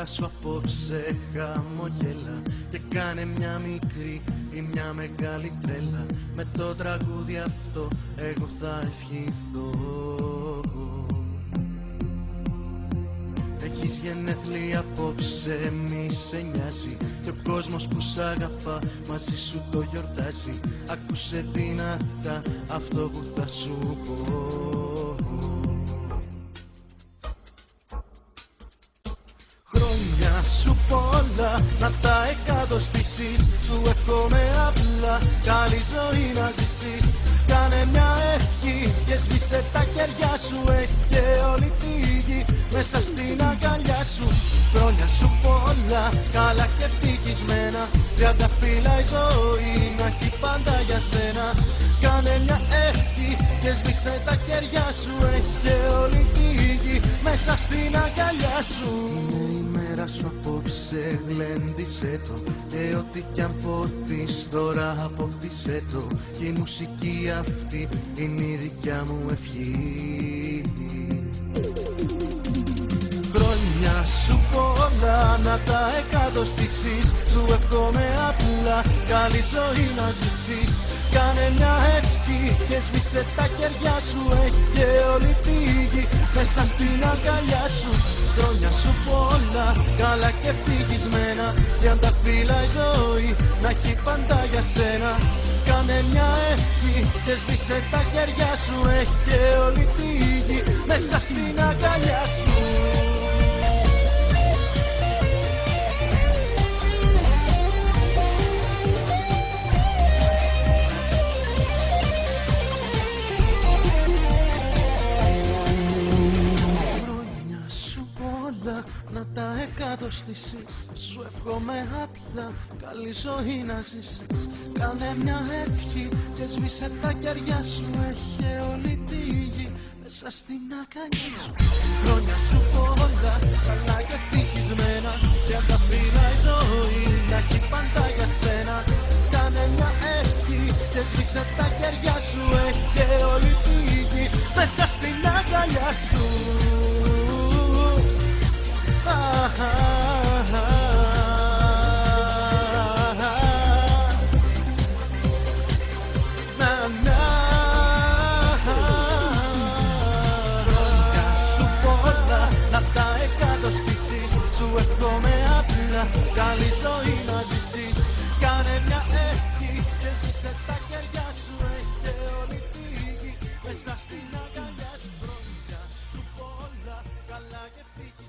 Μέρα σου απόψε χαμογέλα Και κάνε μια μικρή ή μια μεγάλη τρέλα. Με το τραγούδι αυτό εγώ θα ευχηθώ. Έχεις γενέθλια απόψε μη σε νοιάζει. Και ο κόσμος που σ' αγαπά μαζί σου το γιορτάζει. Άκουσε δυνατά αυτό που θα σου πω πολλά να τα εκατοστήσεις Σου εύχομαι απλά καλή ζωή να ζήσεις. Κάνε μια ευχή και σβήσε τα χέρια σου Έχει όλη τη γη μέσα στην αγκαλιά σου. Χρόνια σου πολλά καλά και ευτυχισμένα. Τριάντα φύλλα η ζωή να έχει πάντα για σένα. Κάνε μια ευχή και σβήσε τα χέρια σου Έχει όλη τη γη μέσα στην αγκαλιά σου. Είναι η μέρα σου απόψε γλέντισε το. Και ό,τι κι αν ποτείς τώρα αποκτήσε το. Και η μουσική αυτή είναι η δικιά μου ευχή. Χρόνια σου πολλά να τα εκατοστήσεις. Σου εύχομαι απλά καλή ζωή να ζήσεις Κάνε μια ευχή και σβήσε τα χέρια σου Έχει όλη τη γη μέσα στην αγκαλιά σου. Χρόνια σου πολλά καλά και ευτυχισμένα Τριάντα φύλλα η ζωή να έχει πάντα για σένα. Κάνε μια ευχή και σβήσε τα χέρια σου Έχει όλη τη γη μέσα στην αγκαλιά σου εκατοστήσεις Σου εύχομαι απλά καλή ζωή να ζήσεις. Κάνε μια ευχή και σβήσε τα κεριά σου Έχει όλη τη γη μέσα στην αγκαλιά σου. Χρόνια σου πολλά καλά και ευτυχισμένα Και αν τα φύλλα η ζωή να έχει πάντα για σένα. Κάνε μια ευχή και σβήσε τα χέρια σου Έχει όλη τη γη μέσα